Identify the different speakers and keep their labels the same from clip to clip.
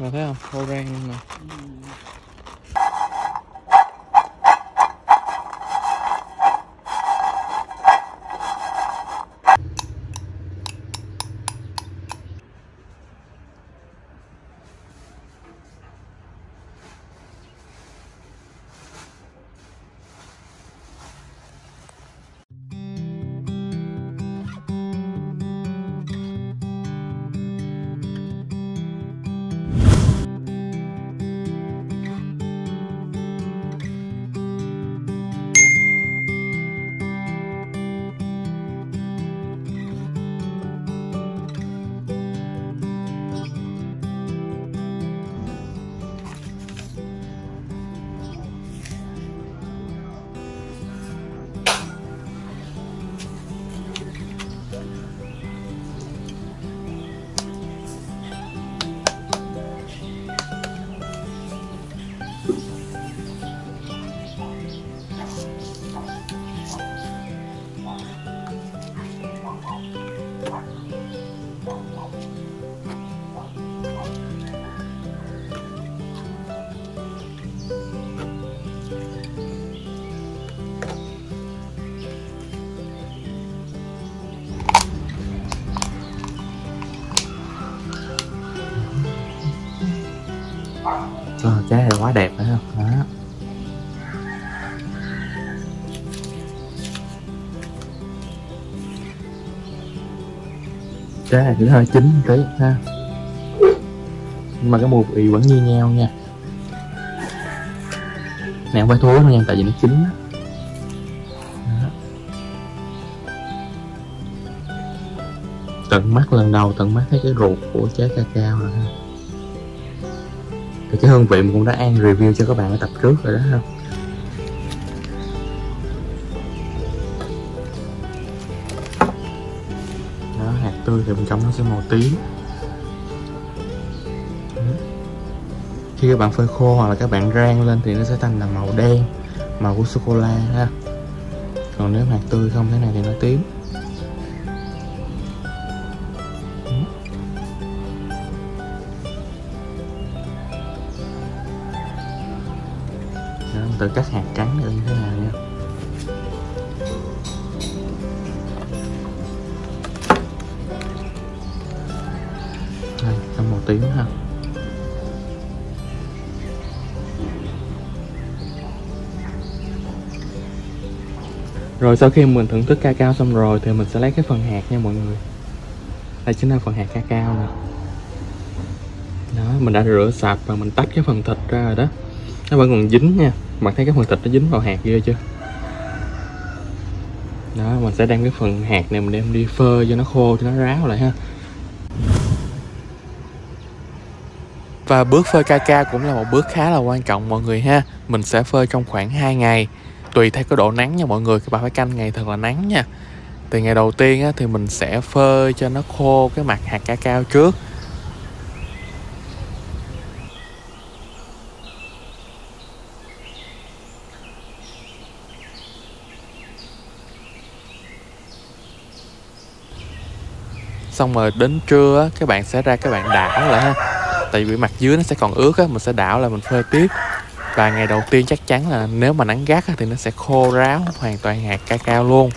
Speaker 1: Rồi thấy không? Khô Trái này thì hơi chín một tí ha. Nhưng mà cái mùi vị vẫn như nhau nha. Này không phải thối đâu nha, tại vì nó chín á. Đó. Tận mắt lần đầu, tận mắt thấy cái ruột của trái cacao rồi ha. Thì cái hương vị mình cũng đã ăn review cho các bạn ở tập trước rồi đó ha. Hạt tươi thì bên trong nó sẽ màu tím. Khi các bạn phơi khô hoặc là các bạn rang lên thì nó sẽ thành là màu đen màu của sô cô la ha. Còn nếu hạt tươi không thế này thì nó tím. Đó, từ cắt hạt trắng tím ha. Rồi sau khi mình thưởng thức cacao xong rồi thì mình sẽ lấy cái phần hạt nha mọi người. Đây chính là phần hạt cacao nè. Đó, mình đã rửa sạch và mình tách cái phần thịt ra rồi đó. Nó vẫn còn dính nha. Bạn thấy cái phần thịt nó dính vào hạt ghê chưa? Đó, mình sẽ đem cái phần hạt này mình đem đi phơi cho nó khô, cho nó ráo lại ha. Và bước phơi ca cũng là một bước khá là quan trọng mọi người ha. Mình sẽ phơi trong khoảng 2 ngày. Tùy theo cái độ nắng nha mọi người các bạn phải canh ngày thật là nắng nha. Thì ngày đầu tiên á, thì mình sẽ phơi cho nó khô cái mặt hạt cacao trước. Xong rồi đến trưa á, các bạn sẽ ra các bạn đảo lại ha tại vì mặt dưới nó sẽ còn ướt á mình sẽ đảo là mình phơi tiếp. Và ngày đầu tiên chắc chắn là nếu mà nắng gắt á, thì nó sẽ khô ráo hoàn toàn hạt ca cao luôn.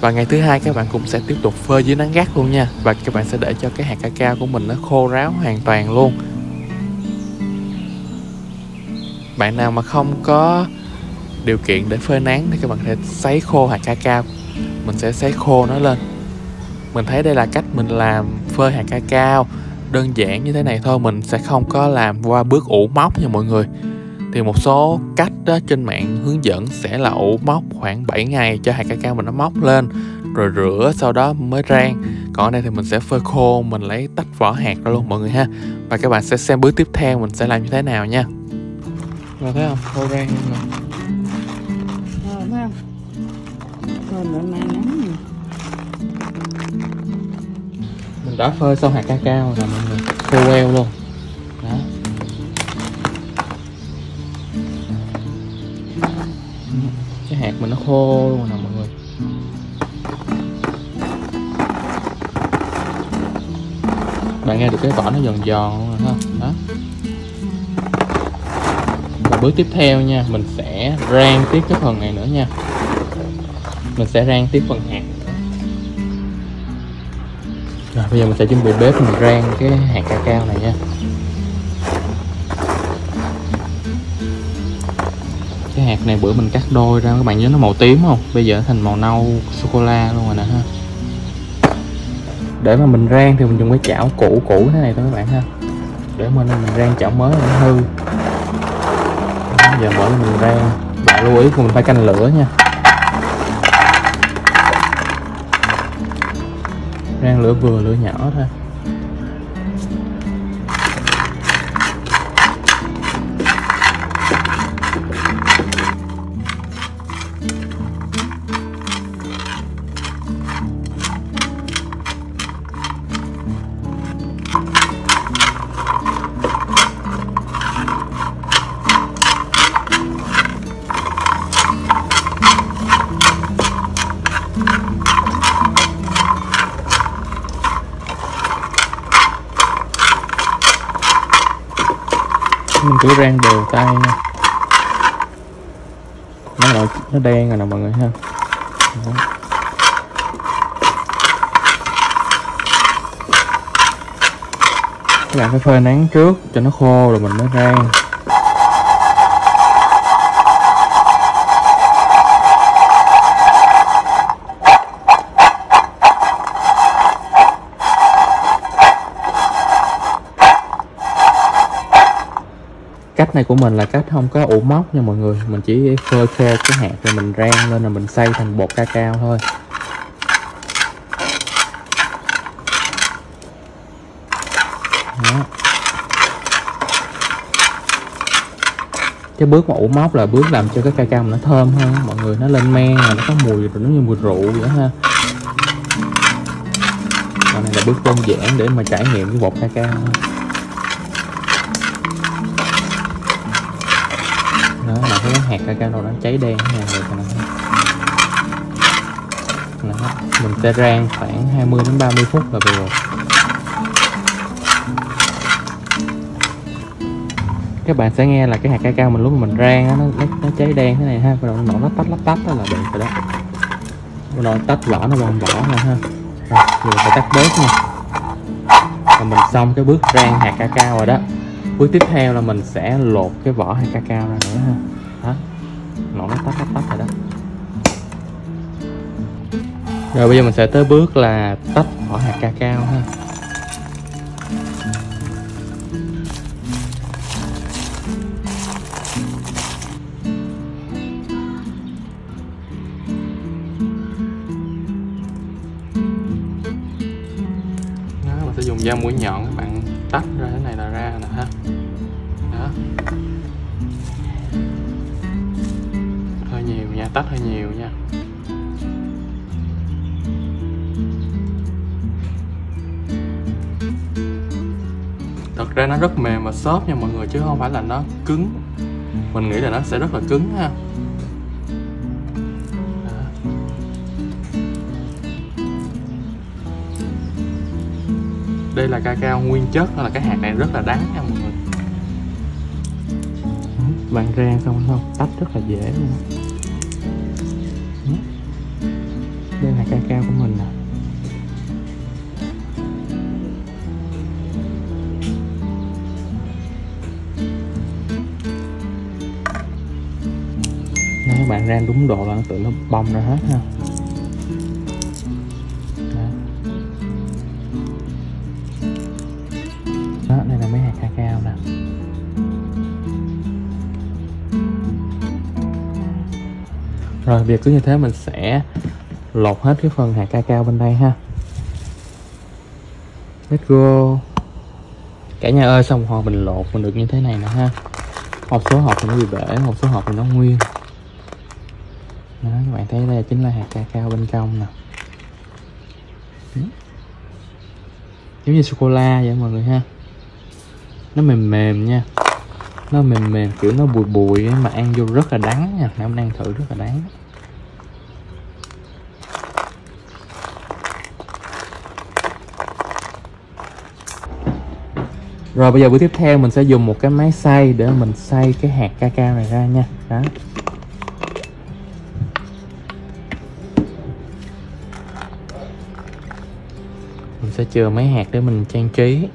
Speaker 1: Và ngày thứ hai các bạn cũng sẽ tiếp tục phơi dưới nắng gắt luôn nha. Và các bạn sẽ để cho cái hạt cacao của mình nó khô ráo hoàn toàn luôn. Bạn nào mà không có điều kiện để phơi nắng thì các bạn có thể sấy khô hạt ca cao mình sẽ sấy khô nó lên. Mình thấy đây là cách mình làm phơi hạt ca cao đơn giản như thế này thôi, mình sẽ không có làm qua bước ủ móc nha mọi người. Thì một số cách đó trên mạng hướng dẫn sẽ là ủ móc khoảng 7 ngày cho hạt ca cao mình nó móc lên, rồi rửa sau đó mới rang. Còn ở đây thì mình sẽ phơi khô, mình lấy tách vỏ hạt ra luôn mọi người ha. Và các bạn sẽ xem bước tiếp theo mình sẽ làm như thế nào nha. Rồi thấy không? Orange nè.
Speaker 2: Rồi thấy không? Rồi bữa nay nắng nè
Speaker 1: Mình đã phơi xong hạt ca cao rồi mọi người. Khô queo luôn. Đó. Cái hạt mình nó khô luôn nè mọi người. Bạn nghe được cái vỏ nó giòn giòn luôn rồi không? Đó bước tiếp theo nha. Mình sẽ rang tiếp cái phần này nữa nha. Mình sẽ rang tiếp phần hạt. Rồi, bây giờ mình sẽ chuẩn bị bếp mình rang cái hạt ca cao này nha. Cái hạt này bữa mình cắt đôi ra. Các bạn nhớ nó màu tím không? Bây giờ thành màu nâu sô cô la luôn rồi nè ha. Để mà mình rang thì mình dùng cái chảo cũ cũ thế này thôi các bạn ha. Để mà mình rang chảo mới, nó hư giờ mỗi lần mình rang bạn lưu ý mình phải canh lửa nha. Rang lửa vừa, lửa nhỏ thôi. Cứ rang đều tay nha. Nó nổi nó đen rồi nè mọi người ha. Đó. các bạn phải phơi nắng trước cho nó khô rồi mình mới rang. Cách này của mình là cách không có ủ móc nha mọi người mình chỉ phơi khô cái hạt rồi mình rang lên là mình xay thành bột cacao thôi Đó. cái bước mà ủ móc là bước làm cho cái cacao nó thơm hơn mọi người nó lên men rồi nó có mùi, rồi nó như mùi rượu vậy ha còn này là bước đơn giản để mà trải nghiệm cái bột cacao thôi. Thấy cái hạt cacao đâu nó cháy đen nha người ta đó. mình sẽ rang khoảng 20 đến 30 phút là vừa. Các bạn sẽ nghe là cái hạt cacao mình lúc mình rang nó, nó, nó cháy đen thế này ha. Bắt đầu nó nổ nó tách lắp tách đó là được rồi đó. Bắt đầu tách vỏ nó bong vỏ này ha. Rồi giờ phải tắt bếp nha. Và mình xong cái bước rang hạt cacao rồi đó. Bước tiếp theo là mình sẽ lột cái vỏ hạt cacao ra nữa ha nó nó tách tách tách rồi đó. Rồi, bây giờ mình sẽ tới bước là tách vỏ hạt ca cao ha. Đó, mình sẽ dùng dao mũi nhọn. Tách hơi nhiều nha. Thật ra nó rất mềm và xốp nha mọi người, chứ không phải là nó cứng. Mình nghĩ là nó sẽ rất là cứng ha. Đây là cacao nguyên chất nên là cái hạt này rất là đắng nha mọi người. Bạn rang xong không? Tách rất là dễ luôn đây cao của mình nè Nếu các bạn rang đúng độ là nó tự nó bong ra hết ha. Đó. Đây là mấy hạt cacao nè. Rồi, việc cứ như thế mình sẽ lột hết cái phần hạt ca cao bên đây ha. Let's go. Cả nhà ơi xong hộp mình lột mình được như thế này nè ha. Một số hộp thì nó bị bể, một số hộp thì nó nguyên. Đó các bạn thấy đây chính là hạt ca cao bên trong nè. Ừ. Giống như sô-cô-la vậy mọi người ha. Nó mềm mềm nha. Nó mềm mềm kiểu nó bùi bùi mà ăn vô rất là đắng nha. Để mình ăn thử rất là đắng. Rồi bây giờ bước tiếp theo mình sẽ dùng một cái máy xay để mình xay cái hạt cacao này ra nha. Đó. Mình sẽ chừa mấy hạt để mình trang trí.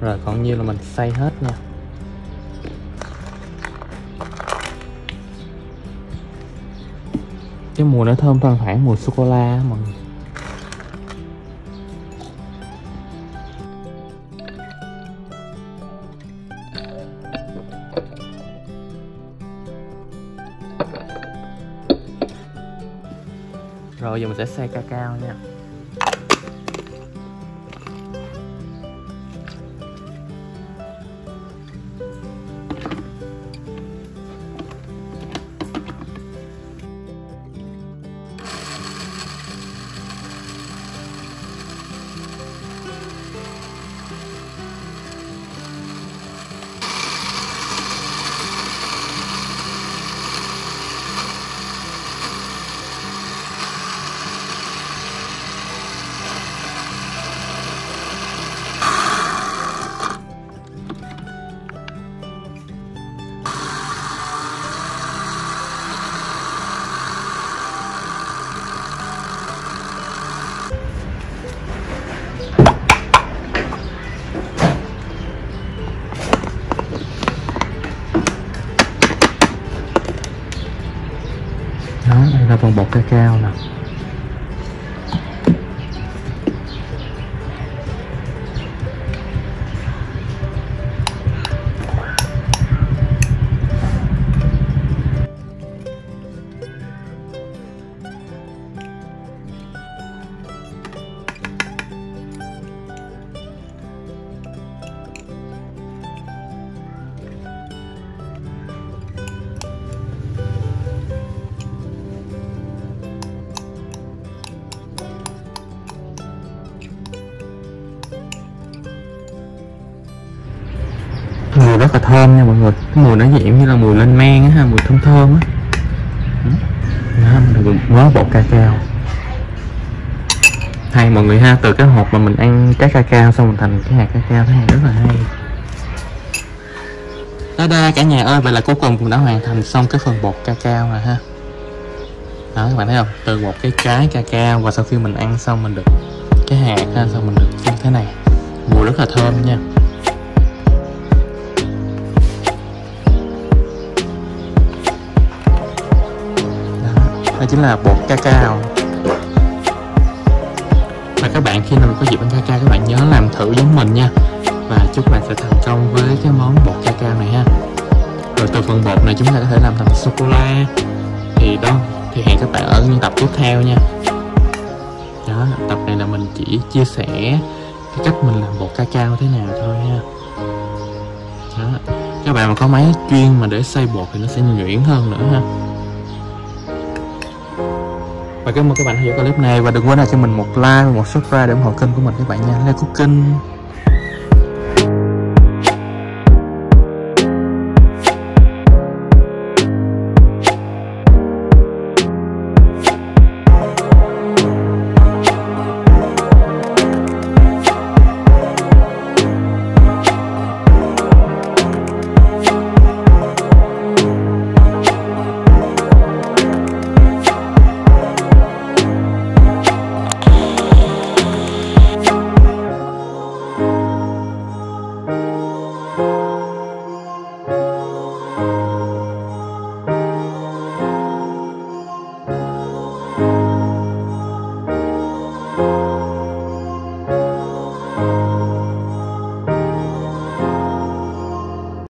Speaker 1: Rồi còn như là mình xay hết nha. Cái mùi nó thơm thoang thoảng mùi sô cô la mọi người. Rồi giờ mình sẽ xe cacao nha. Là phần bột cacao nè. Rất là thơm nha mọi người. Cái mùi nó dạng như là mùi lên men á ha, mùi thơm thơm á. Đó, mình được mớ bột cacao hay mọi người ha, từ cái hộp mà mình ăn cái cacao xong mình thành cái hạt cacao cao này rất là hay. Đó đa cả nhà ơi, vậy là cuối cùng cũng đã hoàn thành xong cái phần bột cacao rồi ha. Đó, các bạn thấy không? Từ một cái trái cacao và sau khi mình ăn xong mình được cái hạt ha, xong mình được như thế này. Mùi rất là thơm nha. Đó chính là bột cacao và các bạn khi nào có dịp ăn cacao các bạn nhớ làm thử giống mình nha. Và chúc bạn sẽ thành công với cái món bột cacao này ha. Rồi từ phần bột này chúng ta có thể làm thành sô cô la. Thì đó, thì hẹn các bạn ở những tập tiếp theo nha. Đó, tập này là mình chỉ chia sẻ cái cách mình làm bột cacao thế nào thôi ha. Đó, các bạn mà có máy chuyên mà để xay bột thì nó sẽ nhuyễn hơn nữa ha và cảm ơn các bạn theo dõi clip này và đừng quên là cho mình một like và một subscribe để ủng hộ kênh của mình các bạn nha. Lê Cooking